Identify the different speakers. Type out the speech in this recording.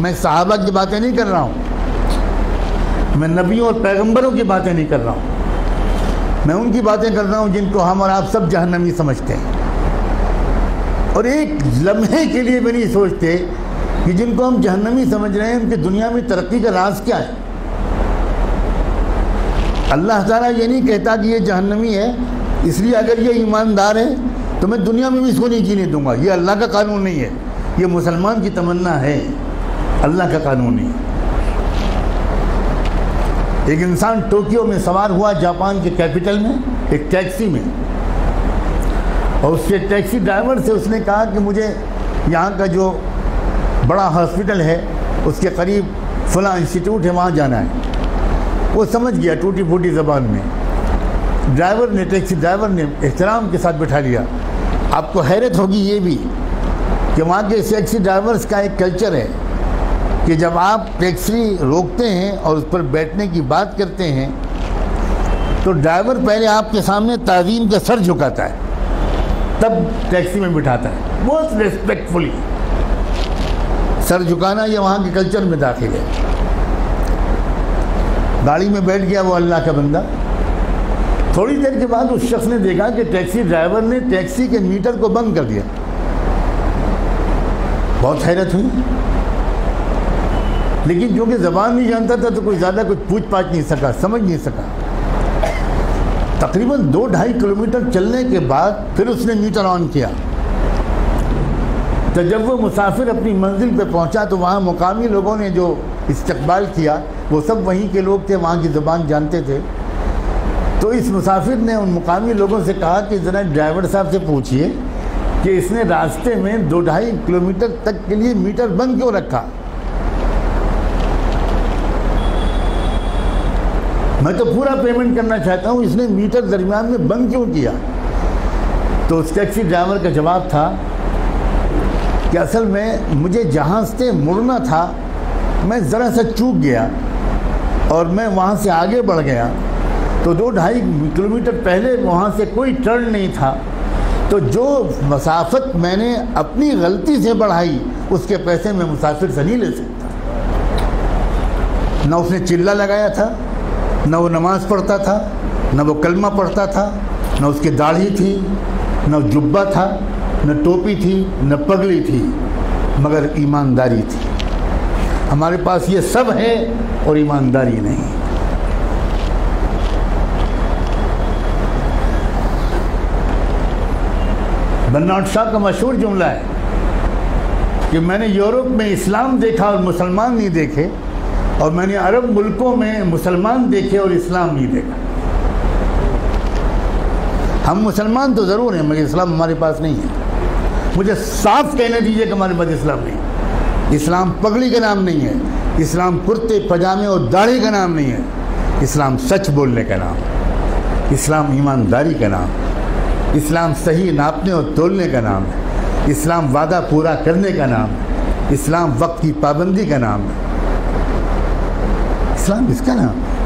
Speaker 1: میں صحابہ کی باتیں نہیں کر رہا ہوں۔ میں نبیوں اور پیغمبروں کی باتیں نہیں کر رہا ہوں۔ میں ان کی باتیں کر رہا ہوں جن کو ہم اور آپ سب جہنمی سمجھتے ہیں۔ اور ایک لمحے کے لیے بھی نہیں سوچتے کہ جن کو ہم جہنمی سمجھ رہے ہیں، ان کی دنیا میں ترقی کا راز کیا ہے۔ اللہ تعالیٰ یہ نہیں کہتا کہ یہ جہنمی ہے، اس لیے اگر یہ ایماندار ہے تو میں دنیا میں بھی اس کو نہیں جینے دوں گا۔ یہ اللہ کا قانون نہیں ہے۔ یہ مسلمان کی تمنا ہے۔ اللہ کا قانون نہیں ایک انسان ٹوکیو میں سوار ہوا جاپان کے کیپٹل میں، ایک ٹیکسی میں۔ اور اس کے ٹیکسی ڈرائیور سے اس نے کہا کہ مجھے یہاں کا جو بڑا ہاسپٹل ہے، اس کے قریب فلاں انسٹیٹیوٹ ہے، وہاں جانا ہے۔ وہ سمجھ گیا ٹوٹی پھوٹی زبان میں۔ ڈرائیور نے، ٹیکسی ڈرائیور نے احترام کے ساتھ بٹھا لیا۔ آپ کو حیرت ہوگی یہ بھی کہ وہاں کے ٹیکسی ڈرائیورز کا ایک کلچر ہے۔ کہ جب آپ ٹیکسی روکتے ہیں اور اس پر بیٹھنے کی بات کرتے ہیں، تو ڈرائیور پہلے آپ کے سامنے تعظیم کا سر جھکاتا ہے، تب ٹیکسی میں بٹھاتا ہے۔ بہت ریسپیکٹفلی سر جھکانا یہ وہاں کے کلچر میں داخل ہے۔ گاڑی میں بیٹھ گیا وہ اللہ کا بندہ۔ تھوڑی دیر کے بعد اس شخص نے دیکھا کہ ٹیکسی ڈرائیور نے ٹیکسی کے میٹر کو بند کر دیا۔ بہت حیرت ہوئی۔ لیکن چونکہ زبان نہیں جانتا تھا تو کوئی زیادہ کچھ پوچھ پاچھ نہیں سکا، سمجھ نہیں سکا۔ تقریباً دو ڈھائی کلومیٹر چلنے کے بعد پھر اس نے میٹر آن کیا۔ تو جب وہ مسافر اپنی منزل پہ پہنچا تو وہاں مقامی لوگوں نے جو استقبال کیا، وہ سب وہیں کے لوگ تھے، وہاں کی زبان جانتے تھے۔ تو اس مسافر نے ان مقامی لوگوں سے کہا کہ ذرا ڈرائیور صاحب سے پوچھئے کہ اس نے راستے میں دو ڈھائی کلومیٹر تک کے لیے میٹر بند کیوں رکھا؟ میں تو پورا پیمنٹ کرنا چاہتا ہوں اس نے میٹر درمیان میں بند کیوں کیا؟ تو اس ٹیکسی ڈرائیور کا جواب تھا کہ اصل میں مجھے جہاں سے مڑنا تھا، میں ذرا سا چوک گیا اور میں وہاں سے آگے بڑھ گیا۔ تو دو ڈھائی کلومیٹر پہلے وہاں سے کوئی ٹرن نہیں تھا۔ تو جو مسافت میں نے اپنی غلطی سے بڑھائی، اس کے پیسے میں مسافر سے نہیں لے سکتا۔ نہ اس نے چلہ لگایا تھا نہ وہ نماز پڑھتا تھا، نہ وہ کلمہ پڑھتا تھا، نہ اس کی داڑھی تھی، نہ جبہ تھا، نہ ٹوپی تھی، نہ پگڑی تھی، مگر ایمانداری تھی۔ ہمارے پاس یہ سب ہے اور ایمانداری نہیں۔ برناٹ شاہ کا مشہور جملہ ہے کہ میں نے یورپ میں اسلام دیکھا اور مسلمان نہیں دیکھے۔ اور میں نے عرب ملکوں میں مسلمان دیکھے اور اسلام نہیں دیکھا۔ ہم مسلمان تو ضرور ہیں، مگر اسلام ہمارے پاس نہیں ہے۔ مجھے صاف کہنے دیجیے کہ ہمارے پاس اسلام نہیں اسلام پگڑی کا نام نہیں ہے۔ اسلام کرتے پجامے اور داڑھی کا نام نہیں ہے۔ اسلام سچ بولنے کا نام۔ اسلام ایمانداری کا نام۔ اسلام صحیح ناپنے اور تولنے کا نام۔ ہے اسلام وعدہ پورا کرنے کا نام۔ ہے اسلام وقت کی پابندی کا نام۔ ہے اسلام اس کا نام ہے